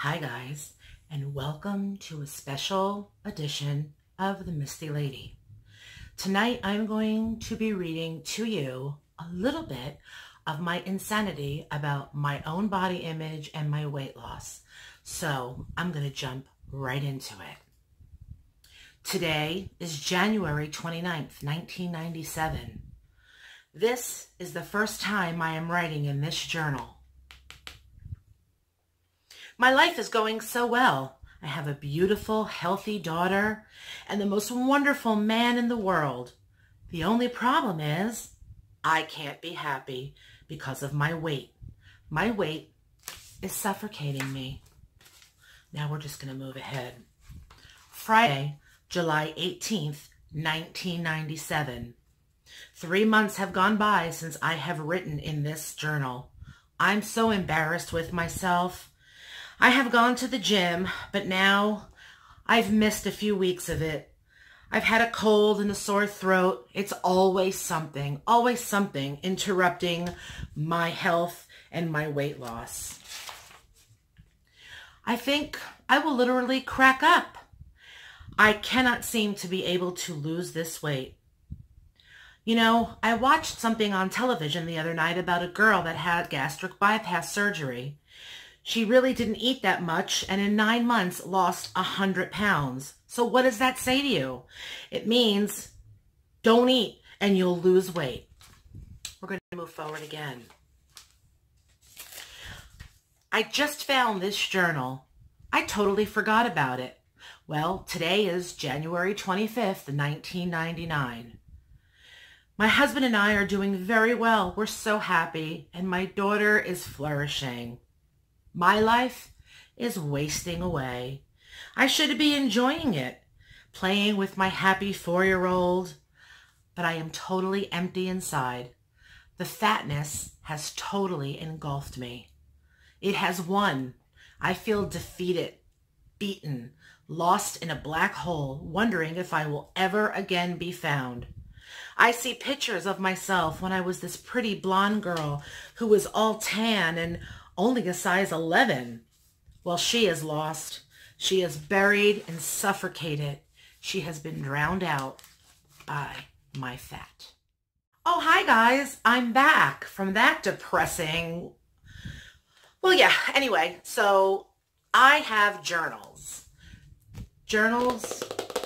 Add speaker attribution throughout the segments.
Speaker 1: Hi guys, and welcome to a special edition of The Misty Lady. Tonight I'm going to be reading to you a little bit of my insanity about my own body image and my weight loss. So I'm going to jump right into it. Today is January 29th, 1997. This is the first time I am writing in this journal. My life is going so well. I have a beautiful, healthy daughter and the most wonderful man in the world. The only problem is I can't be happy because of my weight. My weight is suffocating me. Now we're just going to move ahead. Friday, July 18th, 1997. Three months have gone by since I have written in this journal. I'm so embarrassed with myself. I have gone to the gym, but now I've missed a few weeks of it. I've had a cold and a sore throat. It's always something, always something interrupting my health and my weight loss. I think I will literally crack up. I cannot seem to be able to lose this weight. You know, I watched something on television the other night about a girl that had gastric bypass surgery. She really didn't eat that much and in nine months lost a hundred pounds. So what does that say to you? It means don't eat and you'll lose weight. We're going to move forward again. I just found this journal. I totally forgot about it. Well, today is January 25th, 1999. My husband and I are doing very well. We're so happy, and my daughter is flourishing. My life is wasting away. I should be enjoying it, playing with my happy four-year-old, but I am totally empty inside. The fatness has totally engulfed me. It has won. I feel defeated, beaten, lost in a black hole, wondering if I will ever again be found. I see pictures of myself when I was this pretty blonde girl who was all tan and only a size 11. Well, she is lost. She is buried and suffocated. She has been drowned out by my fat. Oh, hi guys. I'm back from that depressing. Well, yeah, anyway, so I have journals. Journals,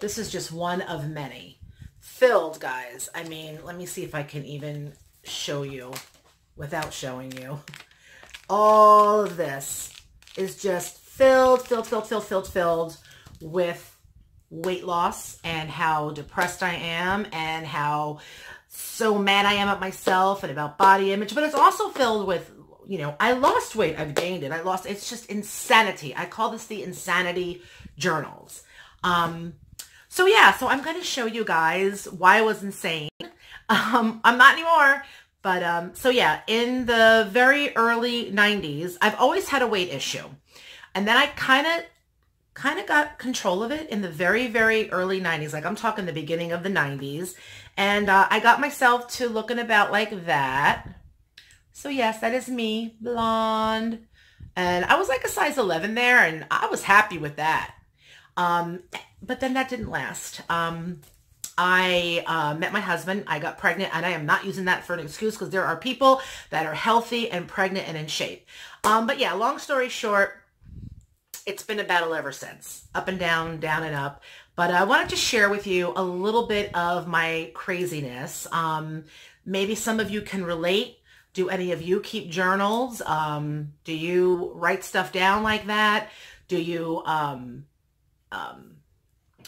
Speaker 1: this is just one of many. Filled, guys. I mean, let me see if I can even show you without showing you all of this is just filled, filled, filled, filled, filled, filled with weight loss and how depressed I am and how so mad I am at myself and about body image. But it's also filled with, you know, I lost weight. I've gained it. I lost, it's just insanity. I call this the insanity journals. Um, so yeah, so I'm going to show you guys why I was insane. Um, I'm not anymore, but um, so yeah, in the very early 90s, I've always had a weight issue. And then I kind of kind of got control of it in the very, very early 90s. Like I'm talking the beginning of the 90s. And uh, I got myself to looking about like that. So yes, that is me, blonde. And I was like a size 11 there and I was happy with that. Um, but then that didn't last. Um, I uh, met my husband. I got pregnant, and I am not using that for an excuse because there are people that are healthy and pregnant and in shape. Um, but yeah, long story short, it's been a battle ever since. Up and down, down and up. But I wanted to share with you a little bit of my craziness. Um, maybe some of you can relate. Do any of you keep journals? Um, do you write stuff down like that? Do you um, um,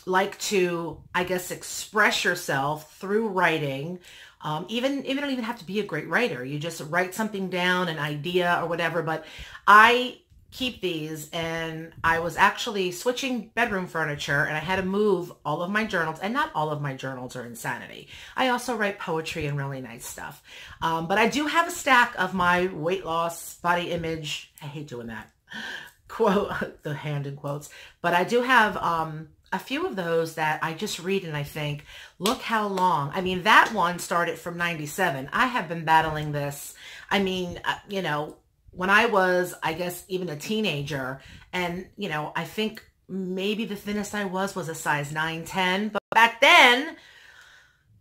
Speaker 1: like to, I guess, express yourself through writing. Um, even, even don't even have to be a great writer. You just write something down, an idea or whatever. But I keep these and I was actually switching bedroom furniture and I had to move all of my journals and not all of my journals are insanity. I also write poetry and really nice stuff. Um, but I do have a stack of my weight loss, body image. I hate doing that. Quote, the hand in quotes. But I do have um, a few of those that I just read and I think, look how long. I mean, that one started from 97. I have been battling this. I mean, uh, you know, when I was, I guess, even a teenager, and, you know, I think maybe the thinnest I was was a size 9, 10. But back then,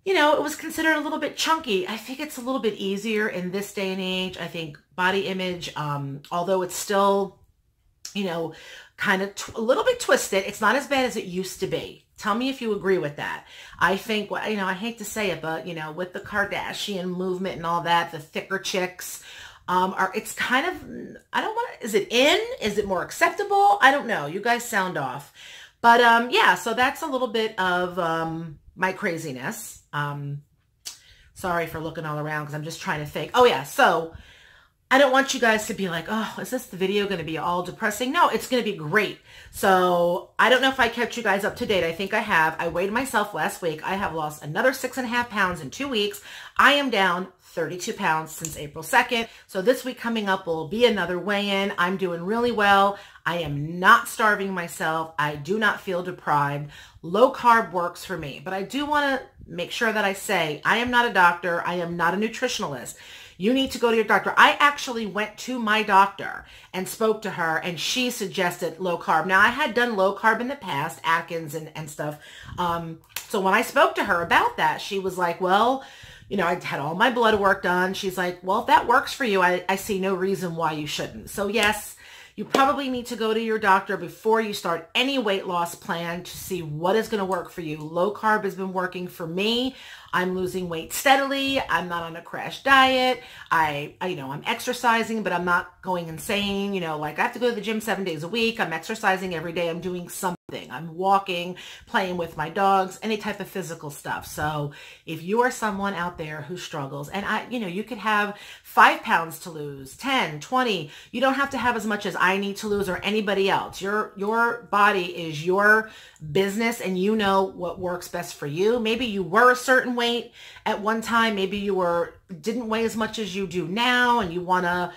Speaker 1: you know, it was considered a little bit chunky. I think it's a little bit easier in this day and age. I think body image, um, although it's still, you know, kind of a little bit twisted, it's not as bad as it used to be. Tell me if you agree with that. I think, you know, I hate to say it, but, you know, with the Kardashian movement and all that, the thicker chicks, um, are it's kind of, I don't want to, is it in? Is it more acceptable? I don't know. You guys sound off. But um, yeah, so that's a little bit of um, my craziness. Um, sorry for looking all around because I'm just trying to think. Oh yeah, so I don't want you guys to be like, oh, is this the video going to be all depressing? No, it's going to be great. So I don't know if I kept you guys up to date. I think I have. I weighed myself last week. I have lost another six and a half pounds in two weeks. I am down 32 pounds since April 2nd. So this week coming up will be another weigh-in. I'm doing really well. I am not starving myself. I do not feel deprived. Low carb works for me. But I do want to make sure that I say I am not a doctor. I am not a nutritionalist. You need to go to your doctor. I actually went to my doctor and spoke to her and she suggested low carb. Now I had done low carb in the past, Atkins and, and stuff. Um, so when I spoke to her about that, she was like, well, you know, I had all my blood work done. She's like, well, if that works for you, I, I see no reason why you shouldn't. So yes, you probably need to go to your doctor before you start any weight loss plan to see what is going to work for you. Low carb has been working for me. I'm losing weight steadily. I'm not on a crash diet. I, I, you know, I'm exercising, but I'm not going insane. You know, like I have to go to the gym seven days a week. I'm exercising every day. I'm doing something. I'm walking, playing with my dogs, any type of physical stuff. So if you are someone out there who struggles, and I, you know, you could have five pounds to lose, 10, 20. You don't have to have as much as I need to lose or anybody else. Your, your body is your business and you know what works best for you. Maybe you were a certain weight at one time. Maybe you were, didn't weigh as much as you do now and you want to,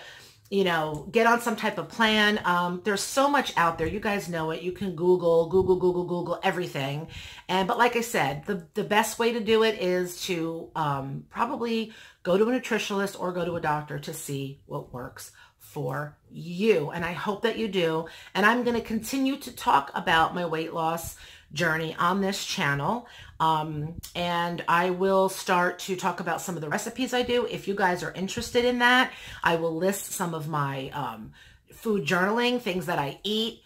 Speaker 1: you know, get on some type of plan. Um, there's so much out there. You guys know it. You can Google, Google, Google, Google everything. And, but like I said, the, the best way to do it is to um, probably go to a nutritionist or go to a doctor to see what works for you. And I hope that you do. And I'm going to continue to talk about my weight loss journey on this channel. Um, and I will start to talk about some of the recipes I do. If you guys are interested in that, I will list some of my um, food journaling, things that I eat.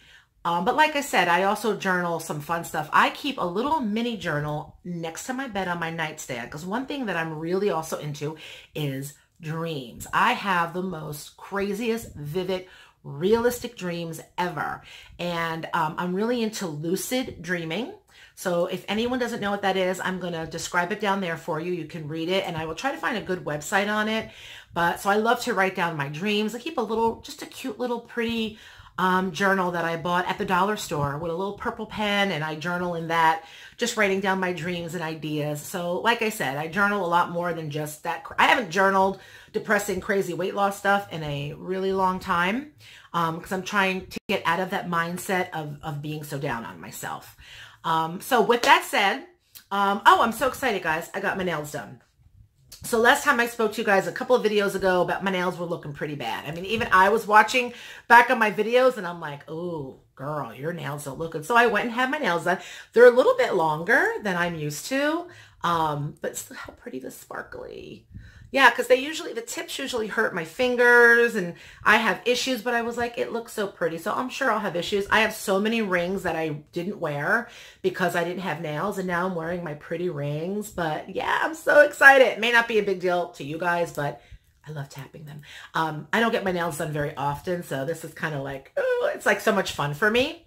Speaker 1: Um, but like I said, I also journal some fun stuff. I keep a little mini journal next to my bed on my nightstand because one thing that I'm really also into is dreams. I have the most craziest, vivid, realistic dreams ever. And um, I'm really into lucid dreaming. So if anyone doesn't know what that is, I'm going to describe it down there for you. You can read it and I will try to find a good website on it. But so I love to write down my dreams. I keep a little, just a cute little pretty um, journal that I bought at the dollar store with a little purple pen and I journal in that, just writing down my dreams and ideas. So like I said, I journal a lot more than just that. I haven't journaled depressing, crazy weight loss stuff in a really long time because um, I'm trying to get out of that mindset of, of being so down on myself. Um, so with that said, um, oh, I'm so excited, guys. I got my nails done. So last time I spoke to you guys a couple of videos ago about my nails were looking pretty bad. I mean, even I was watching back on my videos and I'm like, oh, girl, your nails don't look good. So I went and had my nails done. They're a little bit longer than I'm used to, um, but still how pretty the sparkly. Yeah, because they usually, the tips usually hurt my fingers and I have issues, but I was like, it looks so pretty. So I'm sure I'll have issues. I have so many rings that I didn't wear because I didn't have nails and now I'm wearing my pretty rings. But yeah, I'm so excited. It may not be a big deal to you guys, but I love tapping them. Um, I don't get my nails done very often, so this is kind of like, oh, it's like so much fun for me.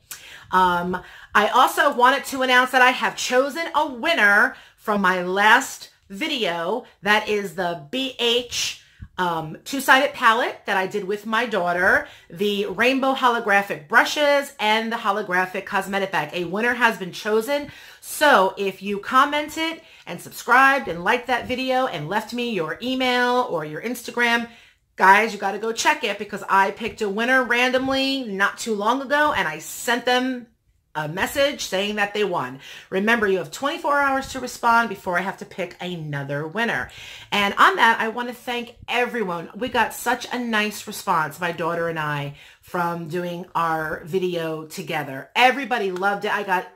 Speaker 1: Um, I also wanted to announce that I have chosen a winner from my last video. That is the BH um, two-sided palette that I did with my daughter, the rainbow holographic brushes, and the holographic cosmetic bag. A winner has been chosen. So if you commented and subscribed and liked that video and left me your email or your Instagram, guys, you got to go check it because I picked a winner randomly not too long ago and I sent them a message saying that they won. Remember, you have 24 hours to respond before I have to pick another winner. And on that, I want to thank everyone. We got such a nice response, my daughter and I, from doing our video together. Everybody loved it. I got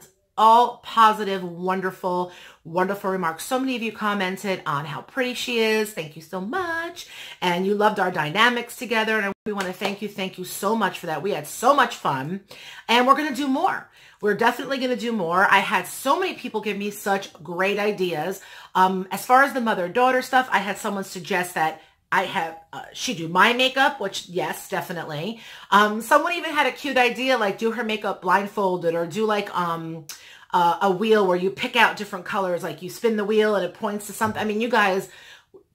Speaker 1: all positive, wonderful, wonderful remarks. So many of you commented on how pretty she is. Thank you so much. And you loved our dynamics together. And we want to thank you. Thank you so much for that. We had so much fun and we're going to do more. We're definitely going to do more. I had so many people give me such great ideas. Um, as far as the mother-daughter stuff, I had someone suggest that I have, uh, she do my makeup, which yes, definitely. Um, someone even had a cute idea, like do her makeup blindfolded or do like, um, uh, a wheel where you pick out different colors, like you spin the wheel and it points to something. I mean, you guys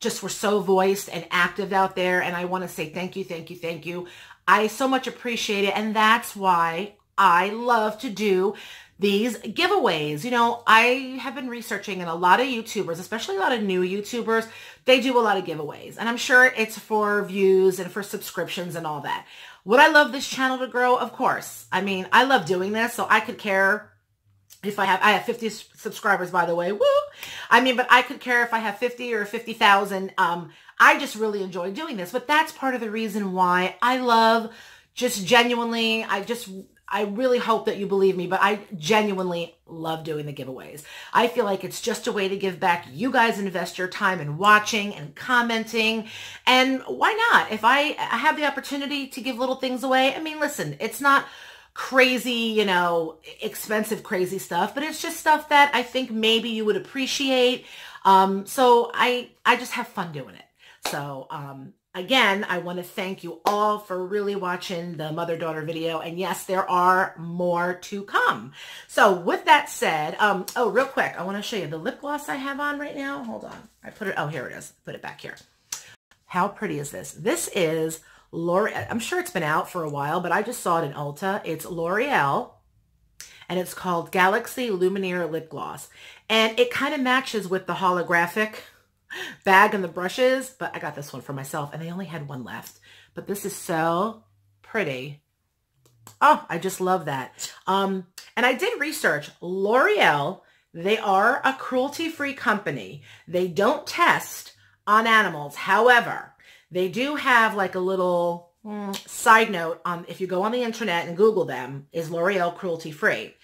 Speaker 1: just were so voiced and active out there. And I want to say thank you, thank you, thank you. I so much appreciate it. And that's why I love to do these giveaways. You know, I have been researching and a lot of YouTubers, especially a lot of new YouTubers, they do a lot of giveaways. And I'm sure it's for views and for subscriptions and all that. Would I love this channel to grow? Of course. I mean, I love doing this, so I could care if I have, I have 50 subscribers, by the way, woo. I mean, but I could care if I have 50 or 50,000. Um, I just really enjoy doing this, but that's part of the reason why I love just genuinely, I just, I really hope that you believe me, but I genuinely love doing the giveaways. I feel like it's just a way to give back. You guys invest your time in watching and commenting. And why not? If I have the opportunity to give little things away, I mean, listen, it's not crazy, you know, expensive, crazy stuff, but it's just stuff that I think maybe you would appreciate. Um, so I, I just have fun doing it. So, um, again, I want to thank you all for really watching the mother-daughter video. And yes, there are more to come. So with that said, um, oh, real quick, I want to show you the lip gloss I have on right now. Hold on. I put it, oh, here it is. Put it back here. How pretty is this? This is L'Oreal. I'm sure it's been out for a while, but I just saw it in Ulta. It's L'Oreal, and it's called Galaxy Lumiere Lip Gloss. And it kind of matches with the holographic bag and the brushes, but I got this one for myself, and they only had one left. But this is so pretty. Oh, I just love that. Um, and I did research. L'Oreal, they are a cruelty-free company. They don't test on animals. However, they do have like a little mm, side note on if you go on the internet and Google them, is L'Oreal cruelty free? The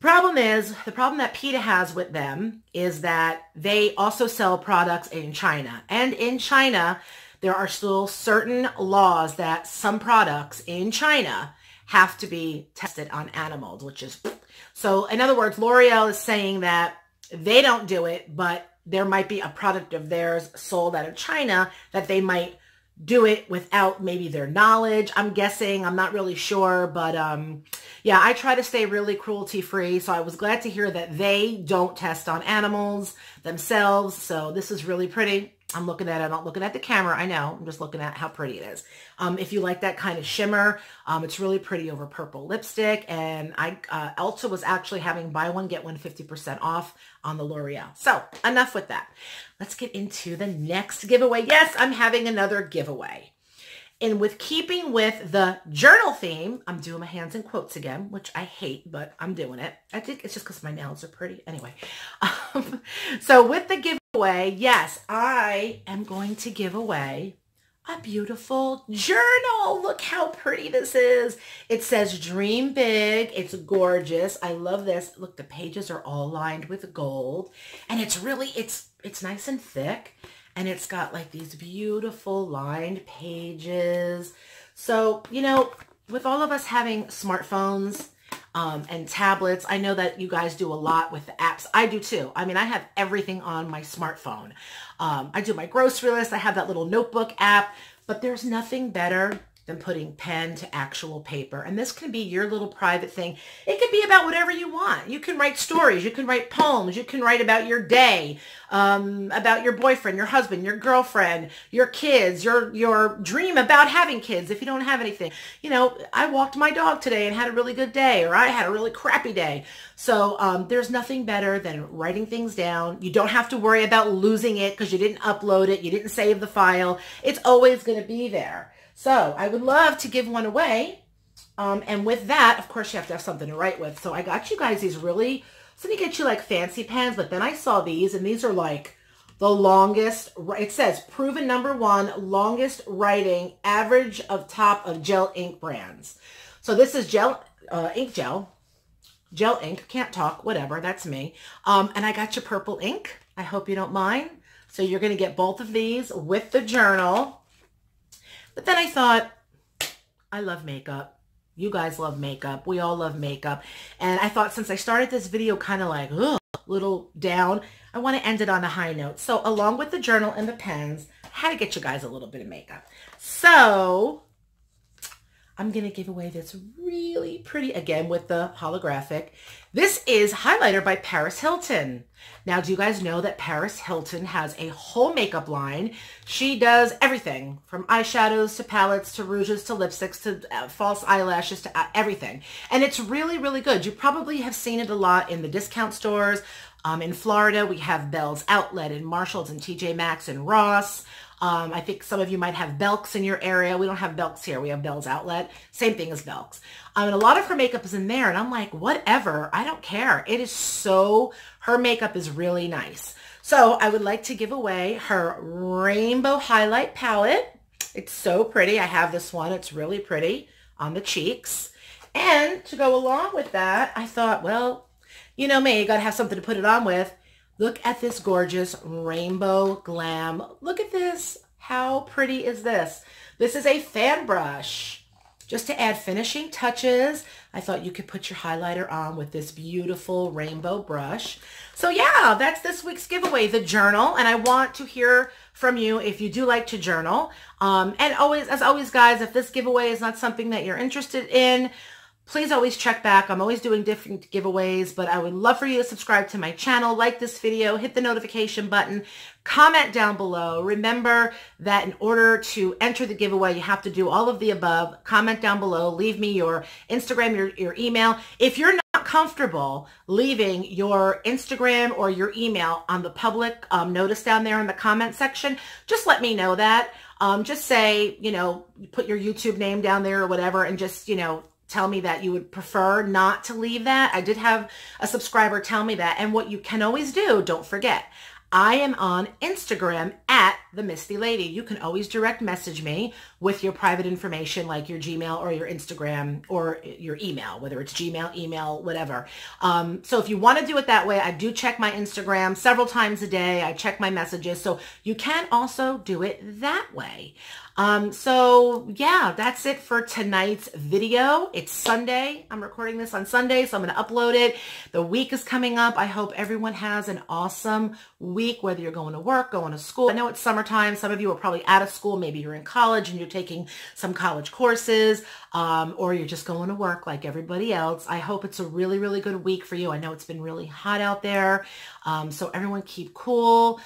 Speaker 1: problem is, the problem that PETA has with them is that they also sell products in China. And in China, there are still certain laws that some products in China have to be tested on animals, which is, so in other words, L'Oreal is saying that they don't do it, but there might be a product of theirs sold out of China that they might do it without maybe their knowledge. I'm guessing. I'm not really sure. But um, yeah, I try to stay really cruelty free. So I was glad to hear that they don't test on animals themselves. So this is really pretty. I'm looking at it. I'm not looking at the camera. I know. I'm just looking at how pretty it is. Um, if you like that kind of shimmer, um, it's really pretty over purple lipstick. And I uh, Ulta was actually having buy one, get one 50% off on the L'Oreal. So enough with that. Let's get into the next giveaway. Yes, I'm having another giveaway. And with keeping with the journal theme, I'm doing my hands in quotes again, which I hate, but I'm doing it. I think it's just because my nails are pretty. Anyway, um, so with the giveaway, yes, I am going to give away a beautiful journal. Look how pretty this is. It says dream big. It's gorgeous. I love this. Look, the pages are all lined with gold and it's really, it's, it's nice and thick and it's got like these beautiful lined pages. So, you know, with all of us having smartphones um, and tablets, I know that you guys do a lot with the apps. I do too. I mean, I have everything on my smartphone. Um, I do my grocery list. I have that little notebook app, but there's nothing better than putting pen to actual paper. And this can be your little private thing. It could be about whatever you want. You can write stories. You can write poems. You can write about your day, um, about your boyfriend, your husband, your girlfriend, your kids, your, your dream about having kids if you don't have anything. You know, I walked my dog today and had a really good day or I had a really crappy day. So um, there's nothing better than writing things down. You don't have to worry about losing it because you didn't upload it. You didn't save the file. It's always going to be there. So I would love to give one away. Um, and with that, of course, you have to have something to write with. So I got you guys these really, so to get you like fancy pens, but then I saw these and these are like the longest, it says proven number one, longest writing average of top of gel ink brands. So this is gel, uh, ink gel, gel ink, can't talk, whatever, that's me. Um, and I got your purple ink. I hope you don't mind. So you're going to get both of these with the journal. But then I thought, I love makeup. You guys love makeup. We all love makeup. And I thought since I started this video kind of like, ugh, little down, I want to end it on a high note. So along with the journal and the pens, I had to get you guys a little bit of makeup. So I'm going to give away this really pretty, again, with the holographic. This is highlighter by Paris Hilton. Now, do you guys know that Paris Hilton has a whole makeup line? She does everything from eyeshadows to palettes to rouges to lipsticks to uh, false eyelashes to uh, everything. And it's really, really good. You probably have seen it a lot in the discount stores. Um, in Florida, we have Bealls Outlet and Marshall's and TJ Maxx and Ross. Um, I think some of you might have Belk's in your area. We don't have Belk's here. We have Bealls Outlet. Same thing as Belk's. Um, and a lot of her makeup is in there. And I'm like, whatever. I don't care. It is so, her makeup is really nice. So I would like to give away her Rainbow Highlight Palette. It's so pretty. I have this one. It's really pretty on the cheeks. And to go along with that, I thought, well, you know me, you got to have something to put it on with. Look at this gorgeous rainbow glam. Look at this. How pretty is this? This is a fan brush. Just to add finishing touches, I thought you could put your highlighter on with this beautiful rainbow brush. So yeah, that's this week's giveaway, the journal. And I want to hear from you if you do like to journal. Um, and always, as always, guys, if this giveaway is not something that you're interested in, Please always check back. I'm always doing different giveaways, but I would love for you to subscribe to my channel, like this video, hit the notification button, comment down below. Remember that in order to enter the giveaway, you have to do all of the above. Comment down below, leave me your Instagram, your, your email. If you're not comfortable leaving your Instagram or your email on the public um, notice down there in the comment section, just let me know that. Um, just say, you know, put your YouTube name down there or whatever and just, you know, tell me that you would prefer not to leave that. I did have a subscriber tell me that. And what you can always do, don't forget, I am on Instagram at the Misty Lady. You can always direct message me with your private information like your Gmail or your Instagram or your email, whether it's Gmail, email, whatever. Um, so if you want to do it that way, I do check my Instagram several times a day. I check my messages. So you can also do it that way. Um, so yeah, that's it for tonight's video. It's Sunday. I'm recording this on Sunday, so I'm going to upload it. The week is coming up. I hope everyone has an awesome week, whether you're going to work, going to school. I know it's summertime. Some of you are probably out of school. Maybe you're in college and you're taking some college courses, um, or you're just going to work like everybody else. I hope it's a really, really good week for you. I know it's been really hot out there. Um, so everyone keep cool.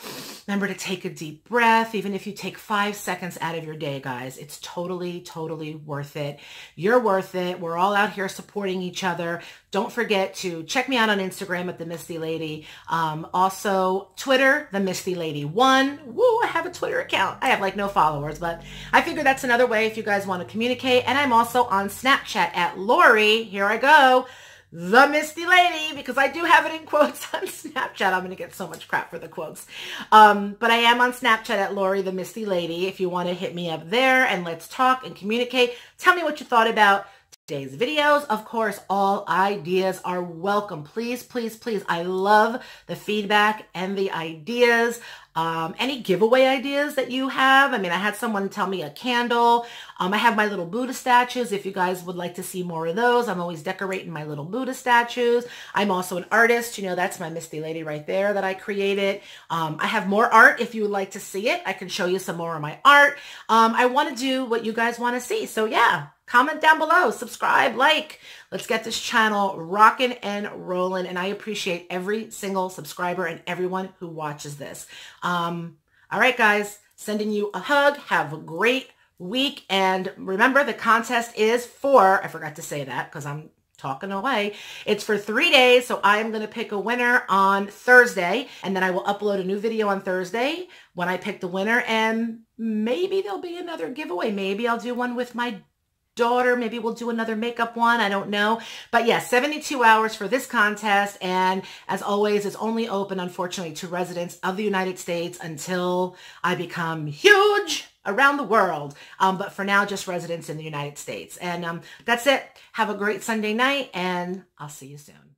Speaker 1: Remember to take a deep breath, even if you take five seconds out of your day, guys. It's totally, totally worth it. You're worth it. We're all out here supporting each other. Don't forget to check me out on Instagram at The Misty Lady. Um, also, Twitter, The Misty Lady 1. Woo, I have a Twitter account. I have like no followers, but I figure that's another way if you guys want to communicate. And I'm also on Snapchat at Lori. Here I go the Misty Lady, because I do have it in quotes on Snapchat. I'm going to get so much crap for the quotes. Um, but I am on Snapchat at Lori the Misty Lady. If you want to hit me up there and let's talk and communicate, tell me what you thought about today's videos. Of course, all ideas are welcome. Please, please, please. I love the feedback and the ideas. Um, any giveaway ideas that you have? I mean, I had someone tell me a candle. Um, I have my little Buddha statues. If you guys would like to see more of those, I'm always decorating my little Buddha statues. I'm also an artist. You know, that's my Misty Lady right there that I created. Um, I have more art if you would like to see it. I can show you some more of my art. Um, I want to do what you guys want to see. So yeah, comment down below, subscribe, like. Let's get this channel rocking and rolling. And I appreciate every single subscriber and everyone who watches this. Um, all right, guys, sending you a hug. Have a great week. And remember, the contest is for, I forgot to say that because I'm talking away. It's for three days, so I'm going to pick a winner on Thursday, and then I will upload a new video on Thursday when I pick the winner, and maybe there'll be another giveaway. Maybe I'll do one with my daughter. Maybe we'll do another makeup one. I don't know. But yeah, 72 hours for this contest. And as always, it's only open, unfortunately, to residents of the United States until I become huge around the world. Um, but for now, just residents in the United States. And um, that's it. Have a great Sunday night and I'll see you soon.